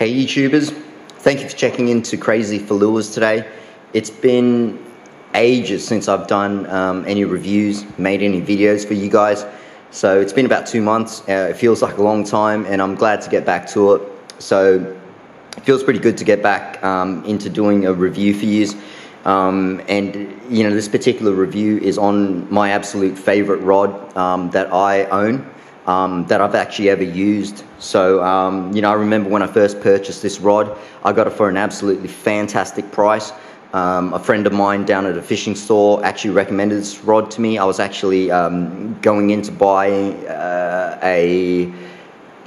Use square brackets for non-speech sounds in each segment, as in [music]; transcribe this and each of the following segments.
Hey YouTubers, thank you for checking into Crazy for Lures today. It's been ages since I've done um, any reviews, made any videos for you guys. So it's been about two months. Uh, it feels like a long time and I'm glad to get back to it. So it feels pretty good to get back um, into doing a review for you. Um, and you know, this particular review is on my absolute favorite rod um, that I own um, that I've actually ever used. So, um, you know, I remember when I first purchased this rod, I got it for an absolutely fantastic price. Um, a friend of mine down at a fishing store actually recommended this rod to me. I was actually um, going in to buy uh, a,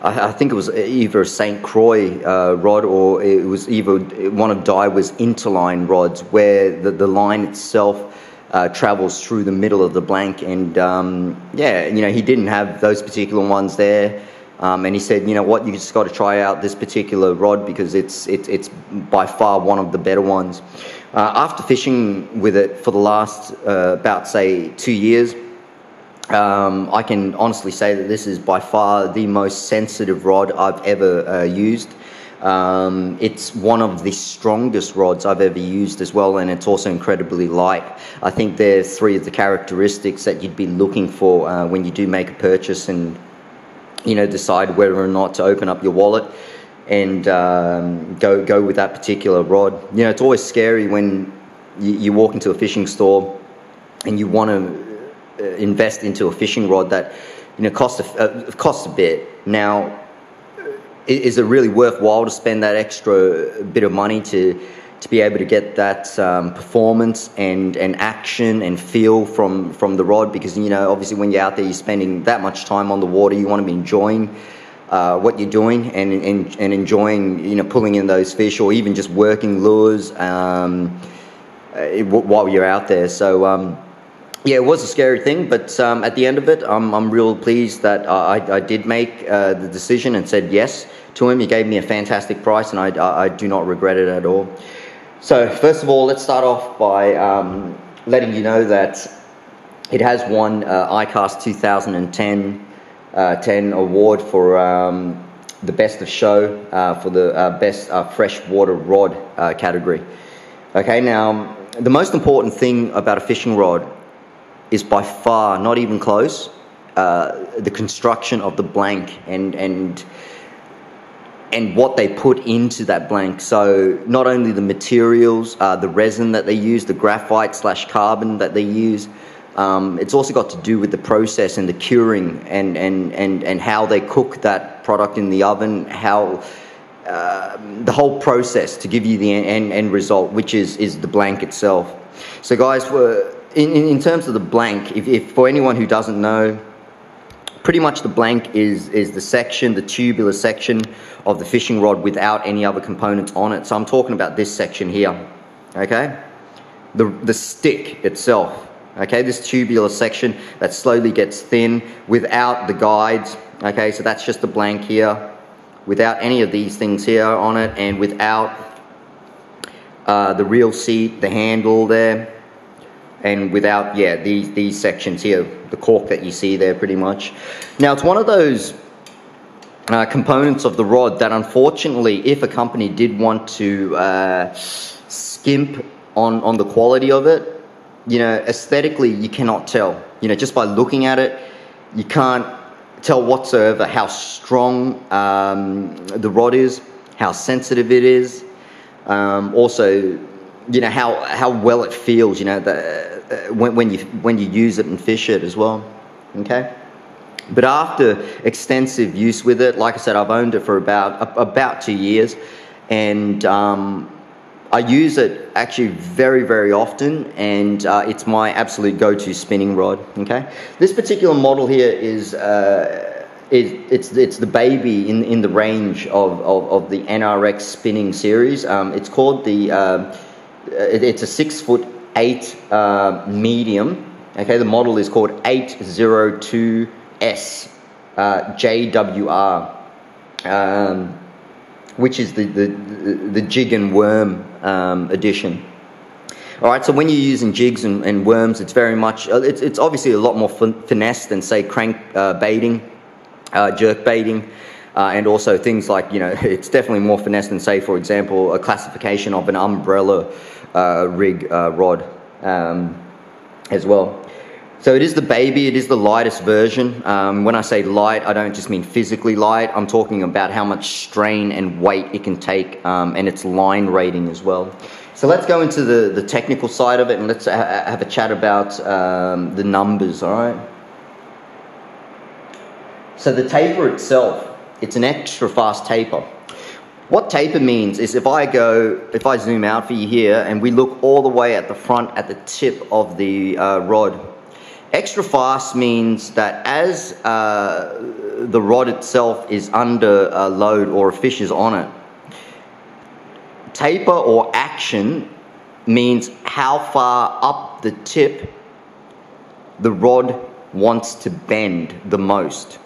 I, I think it was either a St. Croix uh, rod or it was either one of Daiwa's interline rods where the, the line itself uh, travels through the middle of the blank. And um, yeah, you know, he didn't have those particular ones there. Um, and he said, you know what, you just got to try out this particular rod because it's, it, it's by far one of the better ones. Uh, after fishing with it for the last uh, about, say, two years, um, I can honestly say that this is by far the most sensitive rod I've ever uh, used. Um, it's one of the strongest rods I've ever used as well, and it's also incredibly light. I think they're three of the characteristics that you'd be looking for uh, when you do make a purchase and you know decide whether or not to open up your wallet and um, go go with that particular rod. You know, it's always scary when you, you walk into a fishing store and you want to uh, invest into a fishing rod that you know costs a, uh, costs a bit. Now is it really worthwhile to spend that extra bit of money to to be able to get that um, performance and, and action and feel from from the rod? Because you know obviously when you're out there you're spending that much time on the water you want to be enjoying uh, what you're doing and, and and enjoying you know pulling in those fish or even just working lures um, uh, while you're out there. So um, yeah, it was a scary thing, but um, at the end of it, I'm, I'm real pleased that I, I did make uh, the decision and said yes to him. He gave me a fantastic price, and I, I do not regret it at all. So, first of all, let's start off by um, letting you know that it has won uh, ICAST 2010 uh, 10 award for um, the best of show uh, for the uh, best uh, freshwater rod uh, category. Okay, now the most important thing about a fishing rod is by far not even close. Uh, the construction of the blank and and and what they put into that blank. So not only the materials, uh, the resin that they use, the graphite slash carbon that they use. Um, it's also got to do with the process and the curing and, and, and, and how they cook that product in the oven, how uh, the whole process to give you the end, end result, which is, is the blank itself. So, guys, for in, in terms of the blank, if, if for anyone who doesn't know, pretty much the blank is, is the section, the tubular section of the fishing rod without any other components on it. So I'm talking about this section here, okay? The, the stick itself, okay? This tubular section that slowly gets thin without the guides, okay? So that's just the blank here, without any of these things here on it and without uh, the reel seat, the handle there, and without, yeah, these, these sections here, the cork that you see there pretty much. Now, it's one of those uh, components of the rod that unfortunately, if a company did want to uh, skimp on, on the quality of it, you know, aesthetically, you cannot tell. You know, just by looking at it, you can't tell whatsoever how strong um, the rod is, how sensitive it is. Um, also, you know how how well it feels. You know the, uh, when when you when you use it and fish it as well. Okay. But after extensive use with it, like I said, I've owned it for about about two years, and um, I use it actually very very often, and uh, it's my absolute go-to spinning rod. Okay, this particular model here is. Uh, it, it's it's the baby in in the range of, of, of the NRX spinning series. Um, it's called the uh, it's a six foot eight uh, medium. Okay, the model is called 802S uh, JWR, um, which is the, the, the, jig and worm um, edition. All right, so when you're using jigs and, and worms, it's very much, uh, it's, it's obviously a lot more fin- finesse than, say, crank uh, baiting, uh, jerk baiting. Uh, and also things like, you know, [laughs] it's definitely more finesse than, say, for example, a classification of an umbrella uh, rig uh, rod um, as well. So it is the baby, it is the lightest version. Um, when I say light, I don't just mean physically light, I'm talking about how much strain and weight it can take um, and its line rating as well. So let's go into the, the technical side of it and let's ha have a chat about um, the numbers, all right? So the taper itself, it's an extra fast taper. What taper means is if I go, if I zoom out for you here and we look all the way at the front at the tip of the uh, rod, extra fast means that as uh, the rod itself is under a load or a fish is on it, taper or action means how far up the tip the rod wants to bend the most.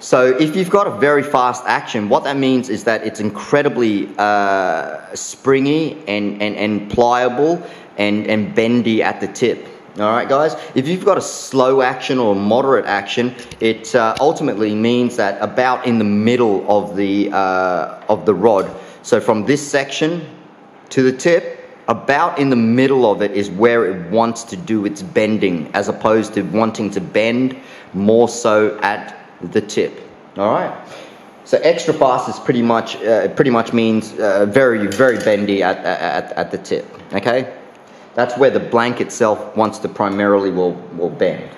So if you've got a very fast action, what that means is that it's incredibly uh, springy and, and, and pliable and, and bendy at the tip. All right, guys. If you've got a slow action or moderate action, it uh, ultimately means that about in the middle of the uh, of the rod. So from this section to the tip, about in the middle of it is where it wants to do its bending, as opposed to wanting to bend more so at the tip. All right. So extra fast is pretty much uh, pretty much means uh, very very bendy at, at, at the tip. Okay, that's where the blank itself wants to primarily will will bend.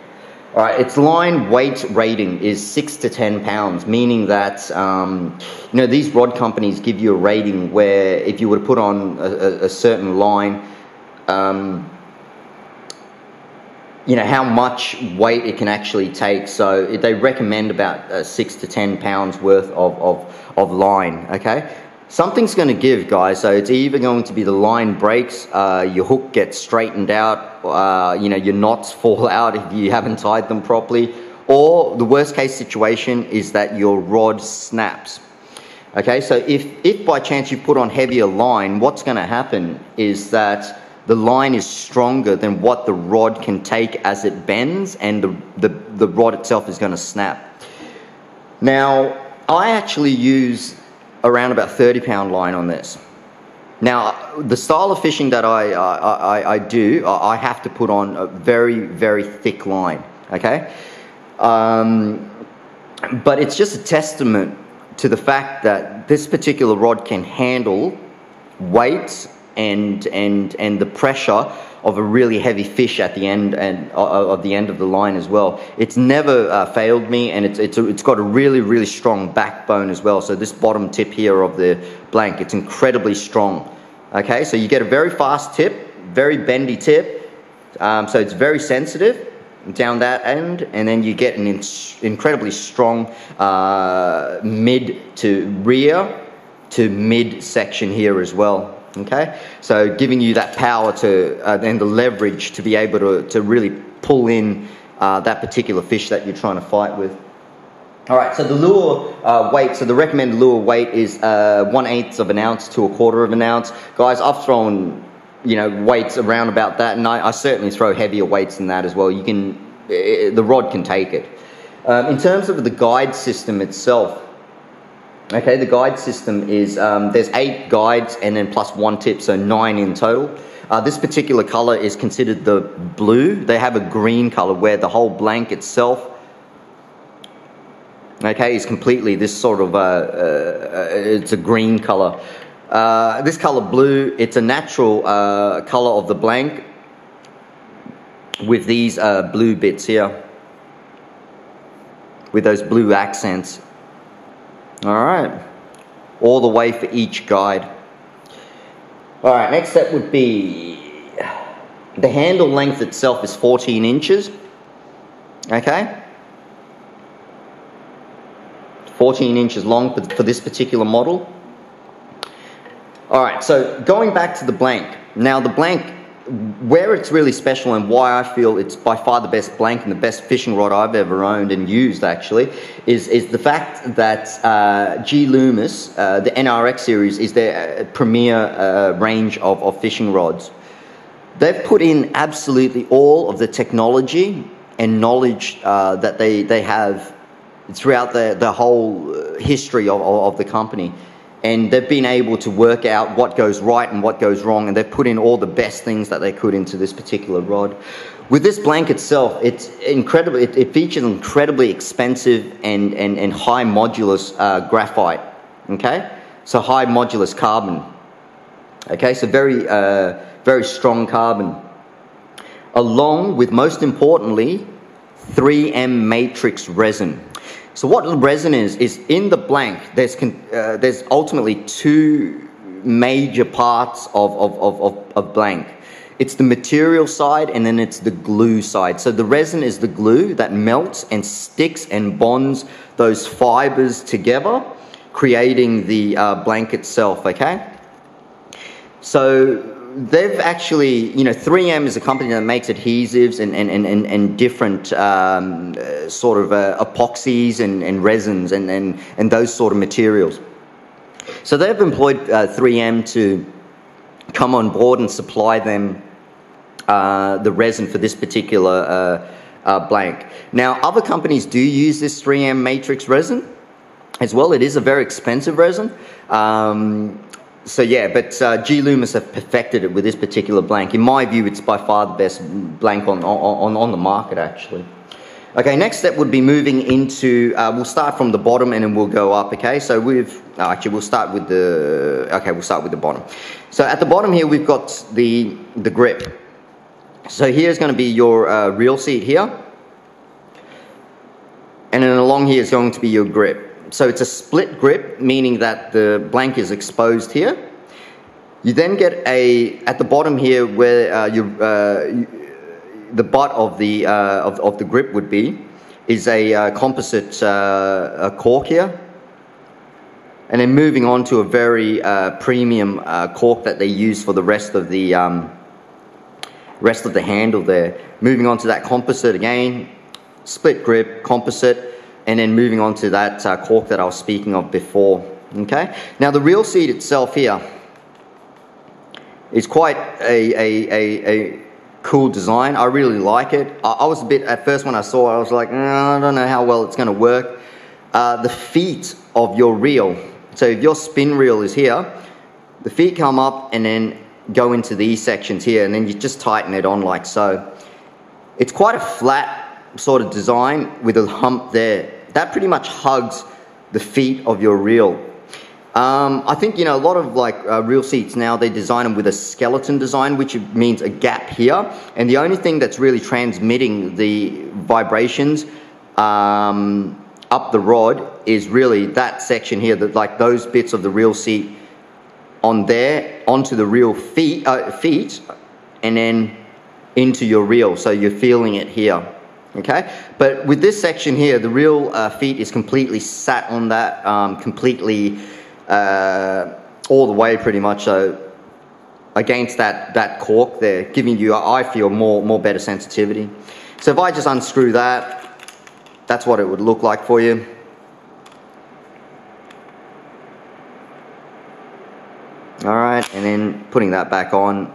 All right, its line weight rating is six to ten pounds, meaning that um, you know these rod companies give you a rating where if you were to put on a, a certain line. Um, you know how much weight it can actually take. So they recommend about uh, six to ten pounds worth of, of, of line. Okay, something's going to give, guys. So it's either going to be the line breaks, uh, your hook gets straightened out, uh, you know your knots [laughs] fall out if you haven't tied them properly, or the worst case situation is that your rod snaps. Okay, so if if by chance you put on heavier line, what's going to happen is that the line is stronger than what the rod can take as it bends, and the, the, the rod itself is going to snap. Now, I actually use around about 30 pound line on this. Now, the style of fishing that I, I, I, do, I have to put on a very, very thick line, okay? Um, but it's just a testament to the fact that this particular rod can handle weights and and and the pressure of a really heavy fish at the end and uh, of the end of the line as well. It's never uh, failed me, and it's it's a, it's got a really really strong backbone as well. So this bottom tip here of the blank, it's incredibly strong. Okay, so you get a very fast tip, very bendy tip, um, so it's very sensitive down that end, and then you get an in incredibly strong uh, mid to rear to mid section here as well. Okay, so giving you that power to uh, and the leverage to be able to, to really pull in uh, that particular fish that you're trying to fight with. All right, so the lure uh, weight, so the recommended lure weight is uh, one eighth of an ounce to a quarter of an ounce. Guys, I've thrown you know weights around about that, and I, I certainly throw heavier weights than that as well. You can, it, the rod can take it. Um, in terms of the guide system itself, Okay, the guide system is um, there's eight guides and then plus one tip, so nine in total. Uh, this particular color is considered the blue. They have a green color where the whole blank itself, okay, is completely this sort of uh, uh, it's a green color. Uh, this color blue, it's a natural uh, color of the blank with these uh, blue bits here, with those blue accents. All right. All the way for each guide. All right, next step would be the handle length itself is 14 inches. Okay? 14 inches long for, for this particular model. All right, so going back to the blank. Now, the blank where it's really special and why I feel it's by far the best blank and the best fishing rod I've ever owned and used actually is, is the fact that uh, G Loomis, uh, the NRX series, is their uh, premier uh, range of, of fishing rods. They've put in absolutely all of the technology and knowledge uh, that they, they have throughout the, the whole uh, history of, of the company. And they've been able to work out what goes right and what goes wrong, and they've put in all the best things that they could into this particular rod. With this blank itself, it's incredible. It, it features incredibly expensive and, and, and high modulus uh, graphite. Okay, so high modulus carbon. Okay, so very uh, very strong carbon, along with most importantly, 3M matrix resin. So what the resin is is in the blank. There's uh, there's ultimately two major parts of, of, of, of, of blank. It's the material side and then it's the glue side. So the resin is the glue that melts and sticks and bonds those fibers together, creating the uh, blank itself, okay? So they've actually, you know, 3M is a company that makes adhesives and, and, and, and different um, uh, sort of uh, epoxies and, and resins and, and, and those sort of materials. So they've employed uh, 3M to come on board and supply them uh, the resin for this particular uh, uh, blank. Now, other companies do use this 3M matrix resin as well. It is a very expensive resin. Um, so yeah, but uh, G Loomis have perfected it with this particular blank. In my view, it's by far the best blank on, on, on the market actually. Okay, next step would be moving into, uh, we'll start from the bottom and then we'll go up, okay? So we've, oh, actually we'll start with the, okay, we'll start with the bottom. So at the bottom here, we've got the, the grip. So here's going to be your uh, reel seat here. And then along here is going to be your grip. So it's a split grip, meaning that the blank is exposed here. You then get a, at the bottom here where uh, you, uh, the butt of the, uh, of, of the grip would be, is a uh, composite uh, a cork here. And then moving on to a very uh, premium cork that they use for the rest of the um, rest of the handle there. Moving on to that composite again, split grip, composite, and then moving on to that uh, cork that I was speaking of before. Okay. Now the reel seat itself here is quite a, a, a, a cool design. I really like it. I, I, was a bit, at first when I saw it, I was like, I don't know how well it's going to work. Uh, the feet of your reel, so if your spin reel is here, the feet come up and then go into these sections here, and then you just tighten it on like so. It's quite a flat sort of design with a hump there. That pretty much hugs the feet of your reel. Um, I think you know a lot of like uh, reel seats now they design them with a skeleton design, which means a gap here, and the only thing that's really transmitting the vibrations um, up the rod is really that section here, that like those bits of the reel seat on there onto the reel feet, uh, feet, and then into your reel, so you're feeling it here. Okay, but with this section here, the real uh, feet is completely sat on that, um, completely uh, all the way pretty much so against that, that cork there, giving you, I feel, more, more better sensitivity. So if I just unscrew that, that's what it would look like for you. Alright, and then putting that back on,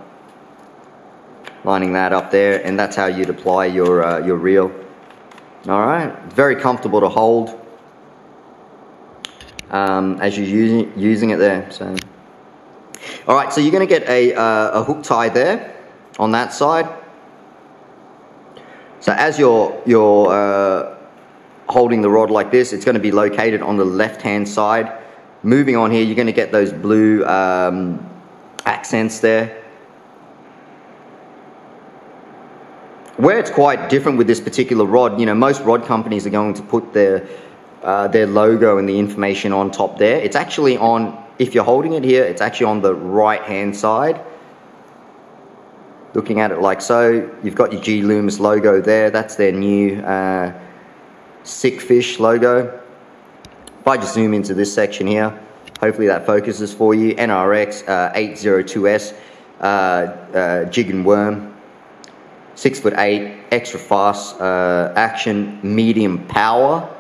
lining that up there, and that's how you'd apply your, uh, your reel. Alright, very comfortable to hold um, as you're using, using it there. So, all right, so you're going to get a, uh, a hook tie there on that side. So as you're, you're uh, holding the rod like this, it's going to be located on the left-hand side. Moving on here, you're going to get those blue um, accents there. Where it's quite different with this particular rod, you know, most rod companies are going to put their uh, their logo and the information on top there. It's actually on, if you're holding it here, it's actually on the right hand side. Looking at it like so, you've got your G Loomis logo there. That's their new uh, Sick Fish logo. If I just zoom into this section here, hopefully that focuses for you. NRX uh, 802S uh, uh, jig and worm, six foot eight, extra fast uh, action, medium power.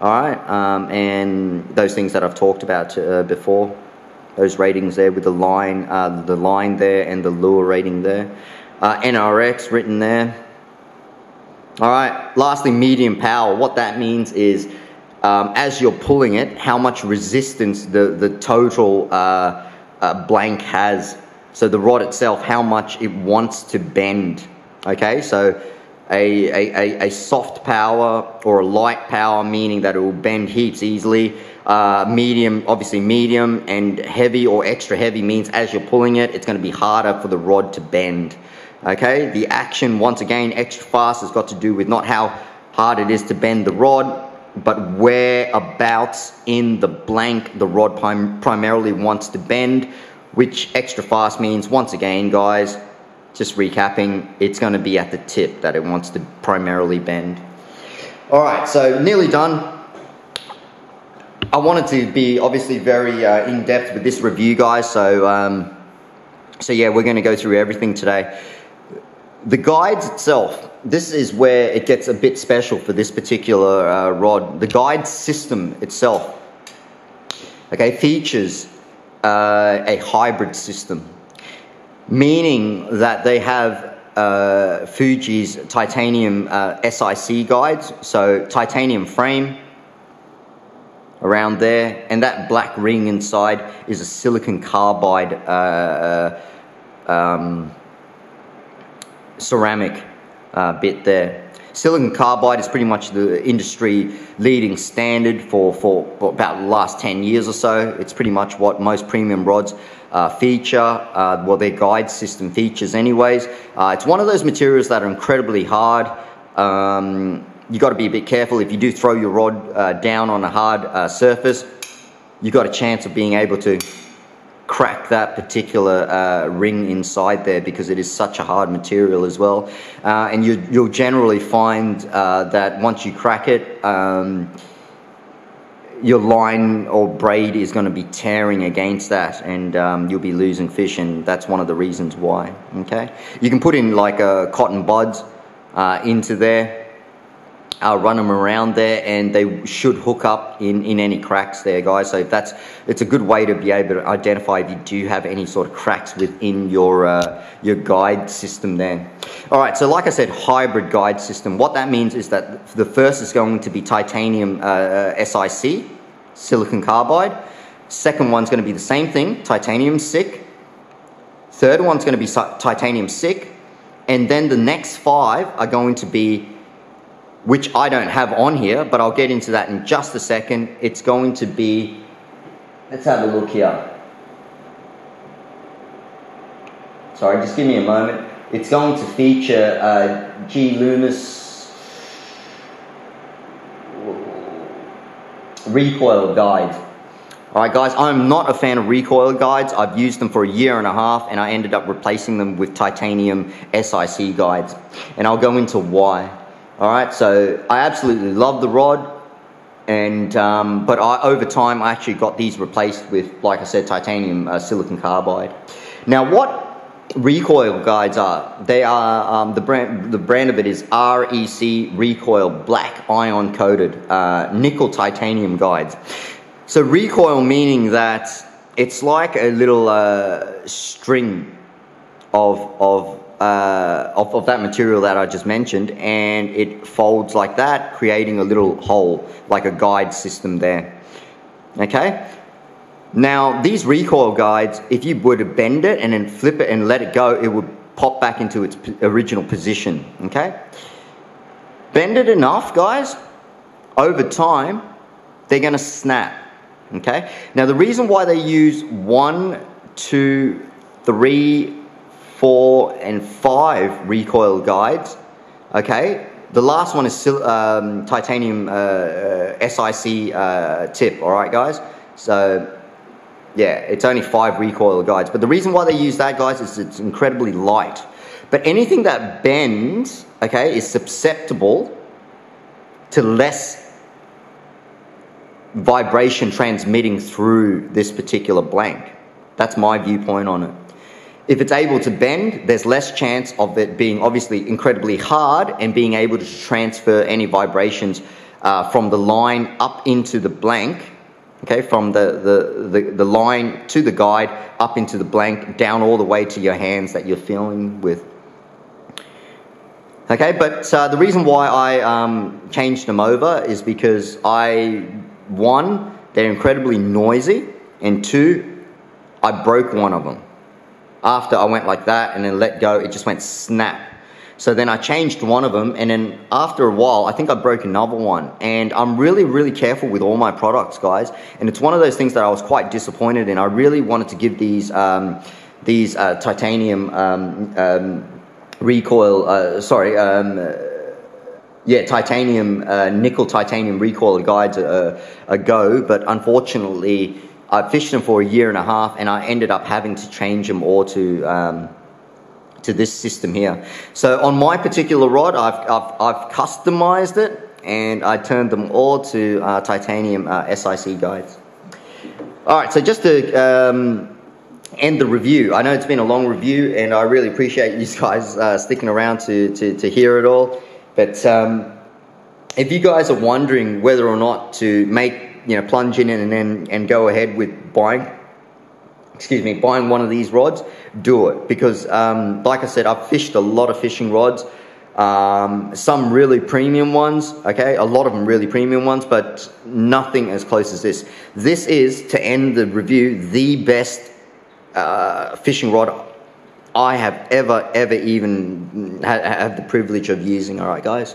All right, um, and those things that I've talked about uh, before, those ratings there with the line, uh, the line there, and the lure rating there. Uh, NRX written there. All right. Lastly, medium power. What that means is um, as you're pulling it, how much resistance the, the total uh, uh, blank has. So the rod itself, how much it wants to bend. Okay, so a, a, a, soft power or a light power, meaning that it will bend heaps easily. Uh, medium, obviously medium, and heavy or extra heavy means as you're pulling it, it's going to be harder for the rod to bend. Okay, the action, once again, extra fast has got to do with not how hard it is to bend the rod, but whereabouts in the blank the rod prim primarily wants to bend, which extra fast means, once again, guys, just recapping, it's going to be at the tip that it wants to primarily bend. All right, so nearly done. I wanted to be obviously very uh, in depth with this review, guys. So, um, so yeah, we're going to go through everything today. The guides itself, this is where it gets a bit special for this particular uh, rod. The guide system itself, okay, features uh, a hybrid system, meaning that they have uh, Fuji's titanium uh, SIC guides, so titanium frame around there, and that black ring inside is a silicon carbide uh, uh, um, ceramic uh, bit there. Silicon carbide is pretty much the industry leading standard for, for, about the last 10 years or so. It's pretty much what most premium rods uh, feature, uh, well, their guide system features, anyways. Uh, it's one of those materials that are incredibly hard. Um, you got to be a bit careful if you do throw your rod uh, down on a hard uh, surface. You got a chance of being able to crack that particular uh, ring inside there because it is such a hard material as well. Uh, and you, will generally find uh, that once you crack it, um, your line or braid is going to be tearing against that and um, you'll be losing fish and that's one of the reasons why okay you can put in like a cotton buds uh, into there uh, run them around there and they should hook up in, in any cracks there guys. So that's it's a good way to be able to identify if you do have any sort of cracks within your uh, your guide system there. All right so like I said hybrid guide system. What that means is that the first is going to be titanium uh, SIC silicon carbide. Second one's going to be the same thing titanium SIC. Third one's going to be titanium SIC. And then the next five are going to be which I don't have on here, but I'll get into that in just a second. It's going to be, let's have a look here. Sorry, just give me a moment. It's going to feature uh, G. Loomis recoil guide. Alright guys, I'm not a fan of recoil guides. I've used them for a year and a half and I ended up replacing them with titanium SIC guides. And I'll go into why. All right, so I absolutely love the rod, and um, but I, over time I actually got these replaced with, like I said, titanium uh, silicon carbide. Now, what recoil guides are? They are um, the brand. The brand of it is REC Recoil Black Ion Coated uh, Nickel Titanium guides. So recoil meaning that it's like a little uh, string of of uh, of, of that material that I just mentioned and it folds like that creating a little hole like a guide system there. Okay? Now these recoil guides if you were to bend it and then flip it and let it go it would pop back into its original position. Okay? Bend it enough guys over time they're going to snap. Okay? Now the reason why they use one two three four, and five recoil guides. Okay, the last one is um, titanium uh, uh SIC uh, tip. All right, guys. So yeah, it's only five recoil guides. But the reason why they use that, guys, is it's incredibly light. But anything that bends, okay, is susceptible to less vibration transmitting through this particular blank. That's my viewpoint on it. If it's able to bend, there's less chance of it being obviously incredibly hard and being able to transfer any vibrations uh, from the line up into the blank, okay, from the, the, the, the line to the guide, up into the blank, down all the way to your hands that you're feeling with. Okay, but uh, the reason why I um, changed them over is because I, one, they're incredibly noisy, and two, I broke one of them. After I went like that and then let go, it just went snap. So then I changed one of them, and then after a while, I think I broke another one. And I'm really, really careful with all my products, guys. And it's one of those things that I was quite disappointed in. I really wanted to give these um, these uh, titanium um, um, recoil. Uh, sorry. Um, yeah, titanium, uh, nickel titanium recoil guides a, a, go, but unfortunately, I fished them for a year and a half, and I ended up having to change them all to um, to this system here. So on my particular rod, I've, I've, I've customized it and I turned them all to uh, titanium uh, SIC guides. All right, so just to um, end the review, I know it's been a long review and I really appreciate you [laughs] guys uh, sticking around to, to, to, hear it all. But um, if you guys are wondering whether or not to make, you know, plunge in and then and go ahead with buying excuse me, buying one of these rods, do it. Because, um, like I said, I've fished a lot of fishing rods. Um, some really premium ones, okay? A lot of them really premium ones, but nothing as close as this. This is, to end the review, the best uh, fishing rod I have ever, ever even had, had the privilege of using. All right, guys.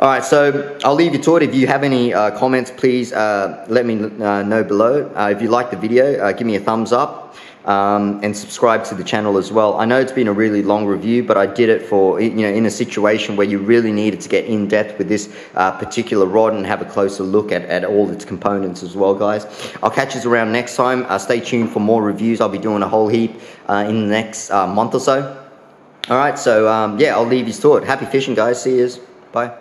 All right, so I'll leave you to it. If you have any uh, comments, please uh, let me uh, know below. Uh, if you like the video, uh, give me a thumbs up um, and subscribe to the channel as well. I know it's been a really long review, but I did it for, you know, in a situation where you really needed to get in depth with this particular rod and have a closer look at, at all its components as well, guys. I'll catch you around next time. stay tuned for more reviews. I'll be doing a whole heap in the next month or so. All right, so um, yeah, I'll leave you to it. Happy fishing, guys. See you. Bye.